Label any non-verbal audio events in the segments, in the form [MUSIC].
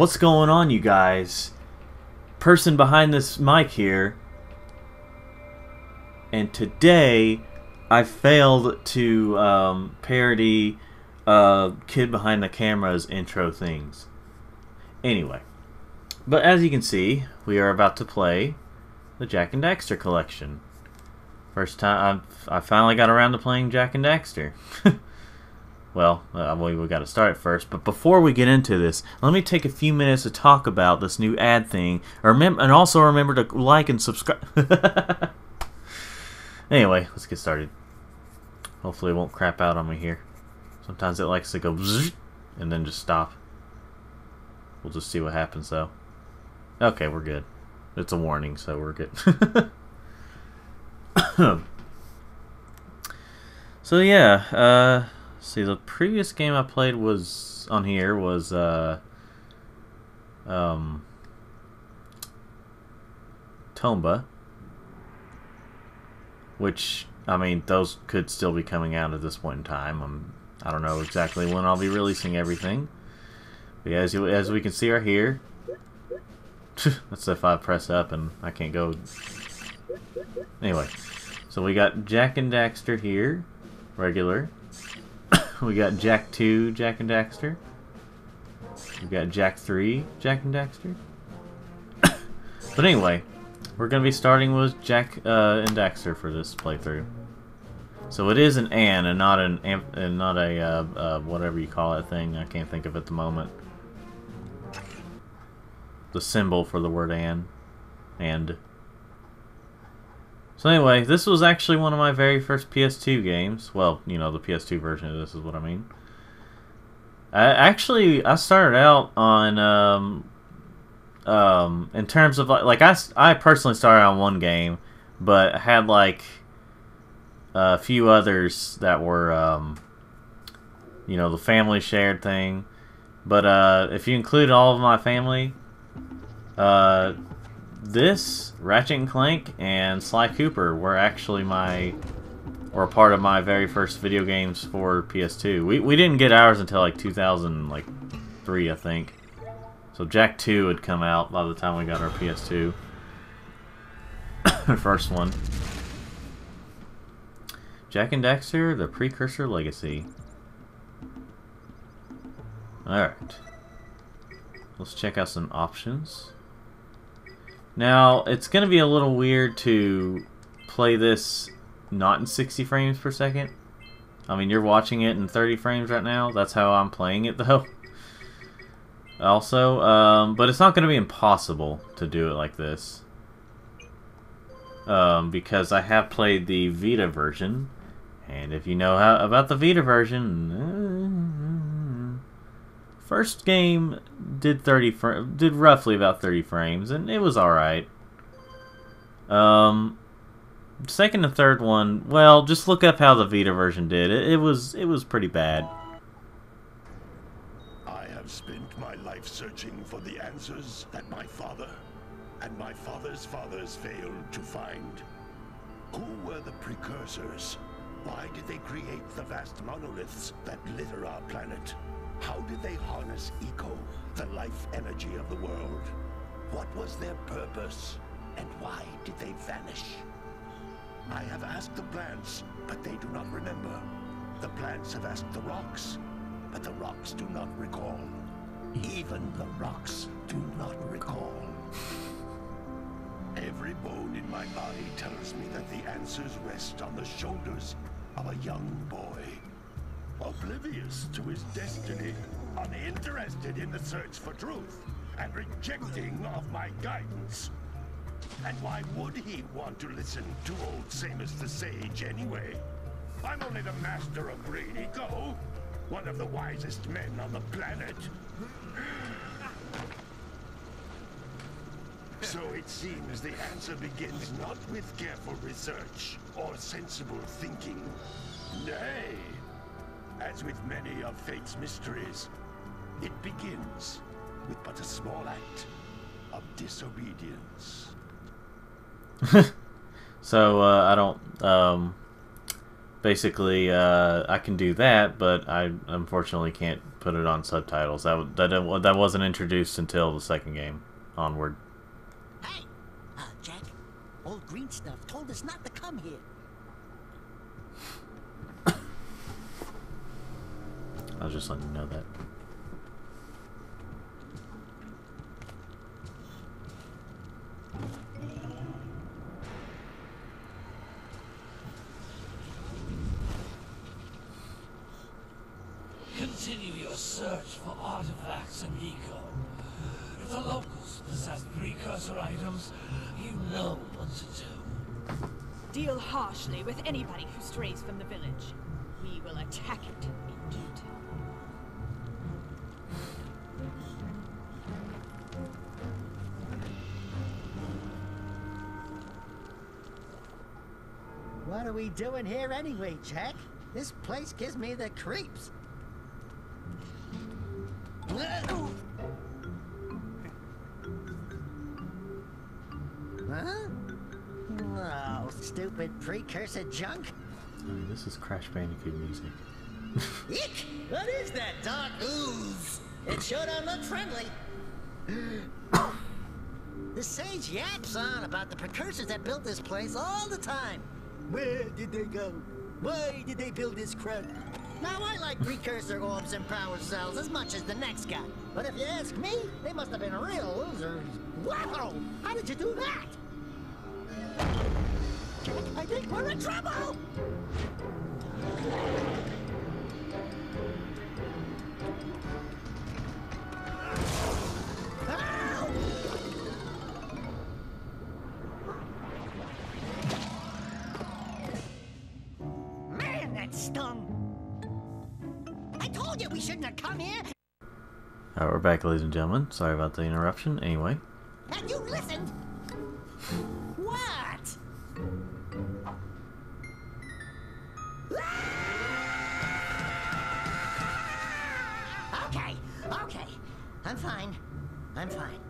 What's going on, you guys? Person behind this mic here. And today, I failed to um, parody uh, Kid Behind the Camera's intro things. Anyway. But as you can see, we are about to play the Jak and Daxter collection. First time I've, I finally got around to playing Jak and Daxter. [LAUGHS] well, uh, we, we got to start first. But before we get into this, let me take a few minutes to talk about this new ad thing. Remember, and also remember to like and subscribe. [LAUGHS] anyway, let's get started. Hopefully, it won't crap out on me here. Sometimes it likes to go and then just stop. We'll just see what happens though. Okay, we're good. It's a warning, so we're good. [LAUGHS] [COUGHS] so yeah, uh, see, the previous game I played was on here was uh, um, Tomba, which I mean, those could still be coming out at this point in time. I'm, I don't know exactly when I'll be releasing everything. But yeah, as you, as we can see right here, [LAUGHS] that's if I press up and I can't go. Anyway, so we got Jak and Daxter here, regular. [LAUGHS] we got Jak 2, Jak and Daxter. We got Jak 3, Jak and Daxter. [COUGHS] but anyway, we're going to be starting with Jak uh, and Daxter for this playthrough. So it is an and and not an and not a uh, uh, whatever you call that thing. I can't think of at the moment the symbol for the word and. And. So anyway, this was actually one of my very first PS2 games. Well, you know, the PS2 version of this is what I mean. I, actually, I started out on, um, um, in terms of, like, like I, I personally started on one game, but had, like, a few others that were, um, you know, the family shared thing. But, uh, if you include all of my family, uh, this, Ratchet and Clank, and Sly Cooper were actually my, or part of my very first video games for PS2. We, we didn't get ours until like 2003, I think. So Jak 2 had come out by the time we got our PS2. [COUGHS] first one. Jak and Daxter, the Precursor Legacy. Alright. Let's check out some options. Now, it's going to be a little weird to play this not in 60 frames per second. I mean, you're watching it in 30 frames right now. That's how I'm playing it, [LAUGHS] though. Also, um, but it's not going to be impossible to do it like this. Um, because I have played the Vita version. And if you know how about the Vita version... First game did 30 did roughly about 30 frames and it was all right. Um second and third one, well, just look up how the Vita version did. It, it was it was pretty bad. I have spent my life searching for the answers that my father and my father's fathers failed to find. Who were the precursors? Why did they create the vast monoliths that litter our planet? How did they harness Eco, the life energy of the world? What was their purpose? And why did they vanish? I have asked the plants, but they do not remember. The plants have asked the rocks, but the rocks do not recall. Even the rocks do not recall. Every bone in my body tells me that the answers rest on the shoulders of a young boy oblivious to his destiny, uninterested in the search for truth, and rejecting of my guidance. And why would he want to listen to old Samos the Sage anyway? I'm only the master of Green Eco, one of the wisest men on the planet. So it seems the answer begins not with careful research or sensible thinking. Nay, as with many of fate's mysteries, it begins with but a small act of disobedience. [LAUGHS] so, uh, I don't, um, basically, uh, I can do that, but I unfortunately can't put it on subtitles. That that that wasn't introduced until the second game onward. Hey, uh, Jak, old green stuff told us not to come here. I was just letting you know that. Continue your search for artifacts, amigo. If the locals possess precursor items, you know what to do. Deal harshly with anybody who strays from the village. We will attack it in due time. What are we doing here anyway, Jak? This place gives me the creeps. Huh? Oh, stupid precursor junk. I mean, this is Crash Bandicoot music. [LAUGHS] Eek! What is that dark ooze? It sure don't look friendly. [COUGHS] the sage yaps on about the precursors that built this place all the time. Where did they go? Why did they build this crap? Now, I like precursor orbs and power cells as much as the next guy. But if you ask me, they must have been real losers. Wow! How did you do that? I think we're in trouble! We shouldn't have come here! Alright, we're back, ladies and gentlemen. Sorry about the interruption. Anyway, And you listened! What? Ah! Okay, okay. I'm fine. I'm fine.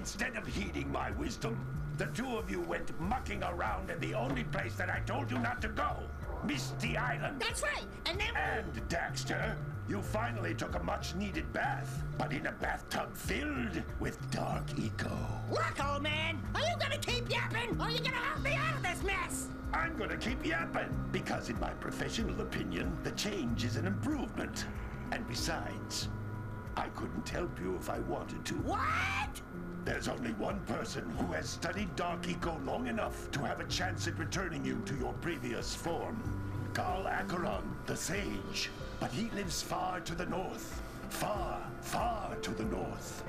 Instead of heeding my wisdom, the two of you went mucking around in the only place that I told you not to go. Misty Island. That's right. And then. And, Daxter, you finally took a much-needed bath, but in a bathtub filled with dark eco. Look, old man, are you gonna keep yapping, or are you gonna help me out of this mess? I'm gonna keep yapping, because in my professional opinion, the change is an improvement. And besides, I couldn't help you if I wanted to. What? There's only one person who has studied Dark Eco long enough to have a chance at returning you to your previous form. Gol Acheron, the Sage. But he lives far to the north. Far, far to the north.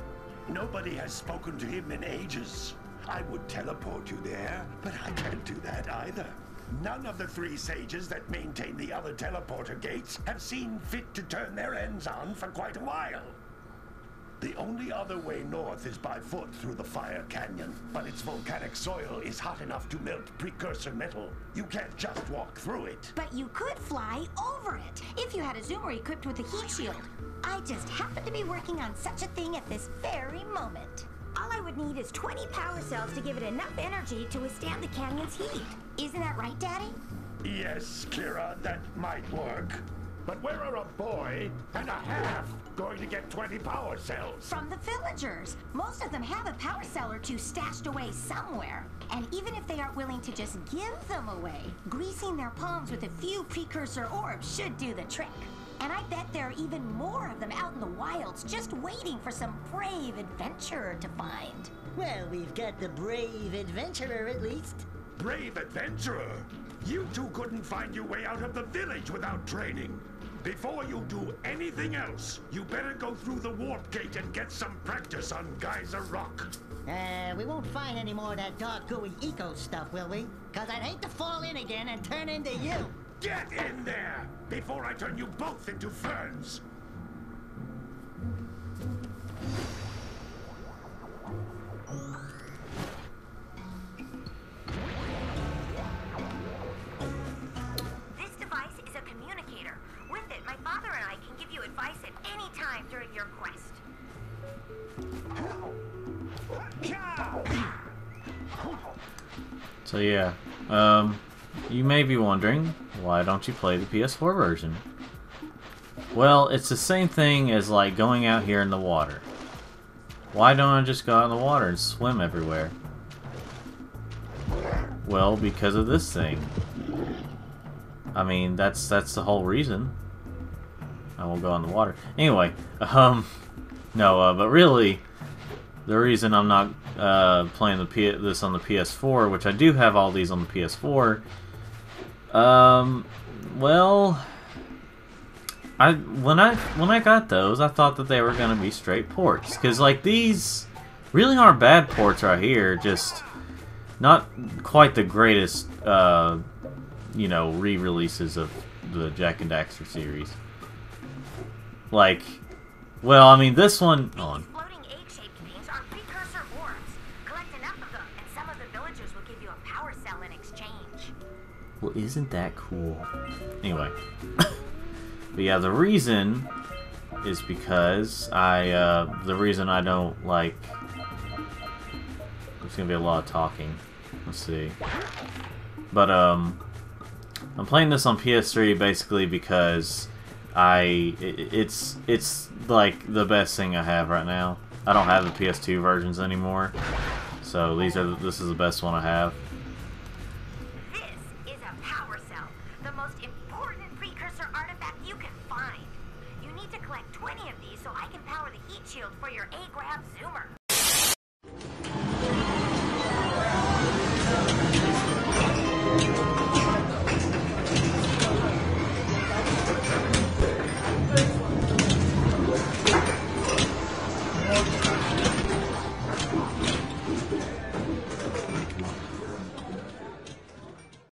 Nobody has spoken to him in ages. I would teleport you there, but I can't do that either. None of the three sages that maintain the other teleporter gates have seen fit to turn their ends on for quite a while. The only other way north is by foot through the Fire Canyon, but its volcanic soil is hot enough to melt precursor metal. You can't just walk through it. But you could fly over it if you had a zoomer equipped with a heat shield. I just happen to be working on such a thing at this very moment. All I would need is 20 power cells to give it enough energy to withstand the canyon's heat. Isn't that right, Daddy? Yes, Keira, that might work. But where are a boy and a half going to get 20 power cells? From the villagers. Most of them have a power cell or two stashed away somewhere. And even if they aren't willing to just give them away, greasing their palms with a few precursor orbs should do the trick. And I bet there are even more of them out in the wilds just waiting for some brave adventurer to find. Well, we've got the brave adventurer at least. Brave adventurer! You two couldn't find your way out of the village without training. Before you do anything else, you better go through the warp gate and get some practice on Geyser Rock. Uh, we won't find any more of that dark gooey eco stuff, will we? Cause I'd hate to fall in again and turn into you. Get in there before I turn you both into ferns. So yeah, um, you may be wondering, why don't you play the PS4 version? Well, it's the same thing as like going out here in the water. Why don't I just go out in the water and swim everywhere? Well, because of this thing. I mean, that's that's the whole reason. I won't go in the water. Anyway, [LAUGHS] um, no, uh, but really, the reason I'm not uh, playing the P this on the PS4, which I do have all these on the PS4, um, well, I when I when I got those, I thought that they were gonna be straight ports, because like these really aren't bad ports right here, just not quite the greatest, uh, you know, re-releases of the Jak and Daxter series. Like, well, I mean, this one. On. Well, isn't that cool? Anyway. [LAUGHS] but yeah, the reason is because I, uh, the reason I don't like. There's gonna be a lot of talking. Let's see. But, um, I'm playing this on PS3 basically because I, i it's, it's like the best thing I have right now. I don't have the PS2 versions anymore. So these are, this is the best one I have. Shield for your A-Grab Zoomer.